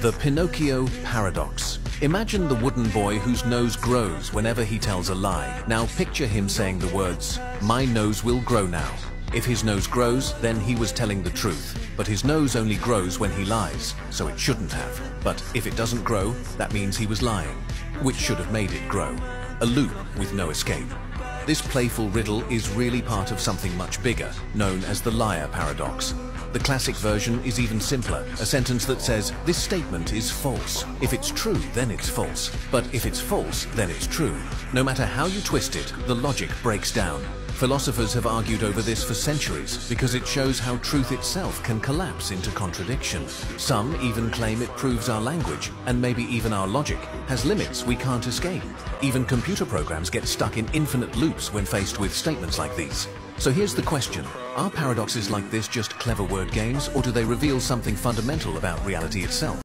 The Pinocchio Paradox. Imagine the wooden boy whose nose grows whenever he tells a lie. Now picture him saying the words, my nose will grow now. If his nose grows, then he was telling the truth. But his nose only grows when he lies, so it shouldn't have. But if it doesn't grow, that means he was lying, which should have made it grow. A loop with no escape. This playful riddle is really part of something much bigger, known as the liar paradox. The classic version is even simpler, a sentence that says, this statement is false. If it's true, then it's false. But if it's false, then it's true. No matter how you twist it, the logic breaks down. Philosophers have argued over this for centuries because it shows how truth itself can collapse into contradiction. Some even claim it proves our language, and maybe even our logic, has limits we can't escape. Even computer programs get stuck in infinite loops when faced with statements like these. So here's the question. Are paradoxes like this just clever word games, or do they reveal something fundamental about reality itself?